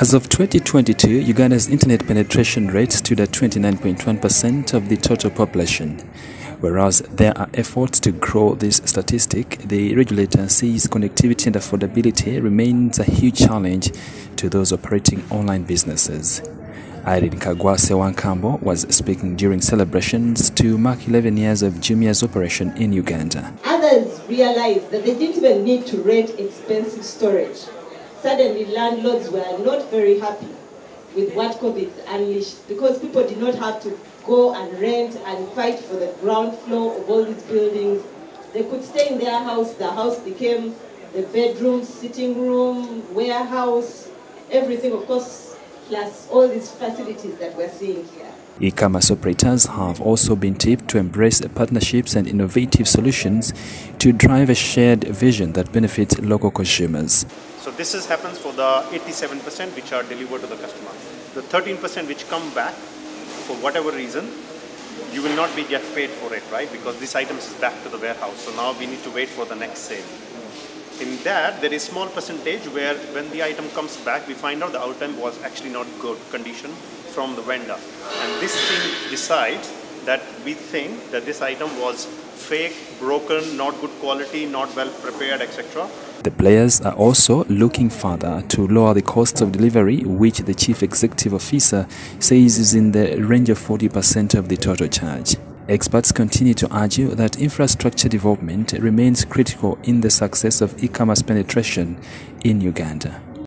As of 2022, Uganda's internet penetration rate stood at 29.1% of the total population. Whereas there are efforts to grow this statistic, the regulator says connectivity and affordability remains a huge challenge to those operating online businesses. Irene Kaggwa Sewankambo was speaking during celebrations to mark 11 years of Jumia's operation in Uganda. Others realized that they didn't even need to rent expensive storage suddenly landlords were not very happy with what COVID unleashed because people did not have to go and rent and fight for the ground floor of all these buildings. They could stay in their house. The house became the bedroom, sitting room, warehouse, everything, of course, plus all these facilities that we're seeing here. E-commerce operators have also been tipped to embrace partnerships and innovative solutions to drive a shared vision that benefits local consumers. So this is, happens for the 87% which are delivered to the customer. The 13% which come back for whatever reason, you will not be get paid for it, right? Because this item is back to the warehouse. So now we need to wait for the next sale. In that, there is small percentage where when the item comes back, we find out the item was actually not good condition from the vendor. And this thing decides that we think that this item was fake, broken, not good quality, not well prepared, etc. The players are also looking further to lower the cost of delivery, which the chief executive officer says is in the range of 40% of the total charge. Experts continue to argue that infrastructure development remains critical in the success of e-commerce penetration in Uganda.